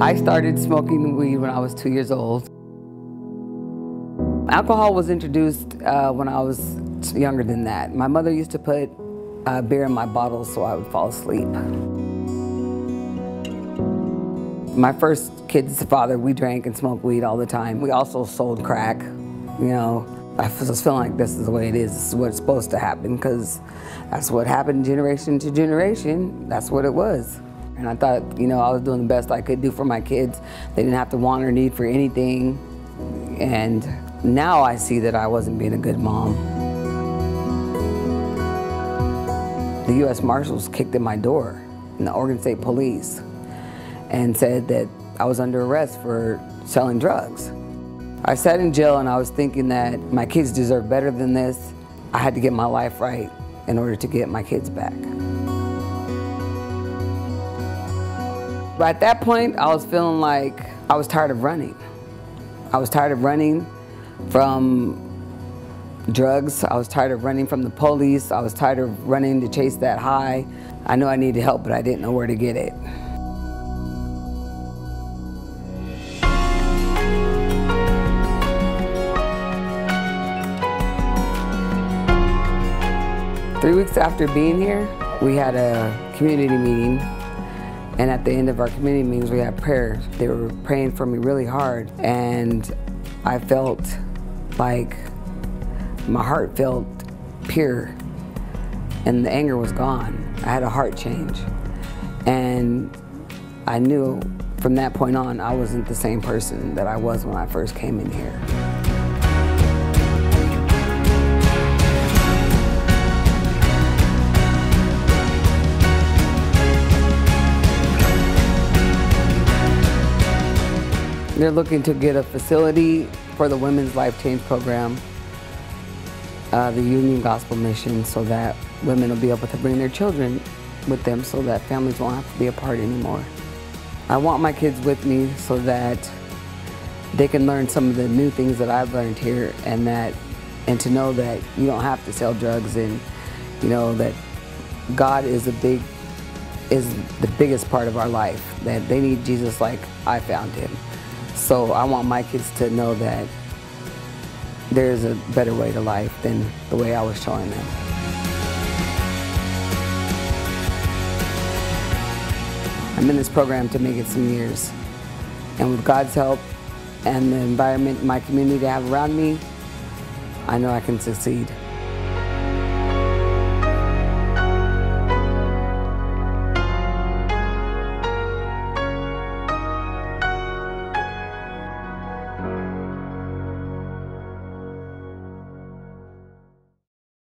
I started smoking weed when I was two years old. Alcohol was introduced uh, when I was younger than that. My mother used to put uh, beer in my bottles so I would fall asleep. My first kid's father, we drank and smoked weed all the time. We also sold crack, you know. I was feeling like this is the way it is, this is what's supposed to happen because that's what happened generation to generation. That's what it was. And I thought, you know, I was doing the best I could do for my kids. They didn't have to want or need for anything. And now I see that I wasn't being a good mom. The U.S. Marshals kicked in my door, and the Oregon State Police, and said that I was under arrest for selling drugs. I sat in jail and I was thinking that my kids deserve better than this. I had to get my life right in order to get my kids back. But at that point, I was feeling like I was tired of running. I was tired of running from drugs. I was tired of running from the police. I was tired of running to chase that high. I knew I needed help, but I didn't know where to get it. Three weeks after being here, we had a community meeting. And at the end of our community meetings, we had prayer. They were praying for me really hard. And I felt like my heart felt pure and the anger was gone. I had a heart change. And I knew from that point on, I wasn't the same person that I was when I first came in here. They're looking to get a facility for the Women's Life Change Program, uh, the Union Gospel Mission, so that women will be able to bring their children with them so that families won't have to be apart anymore. I want my kids with me so that they can learn some of the new things that I've learned here and that and to know that you don't have to sell drugs and you know that God is a big is the biggest part of our life that they need Jesus like I found him. So I want my kids to know that there's a better way to life than the way I was showing them. I'm in this program to make it some years. And with God's help and the environment my community to have around me, I know I can succeed.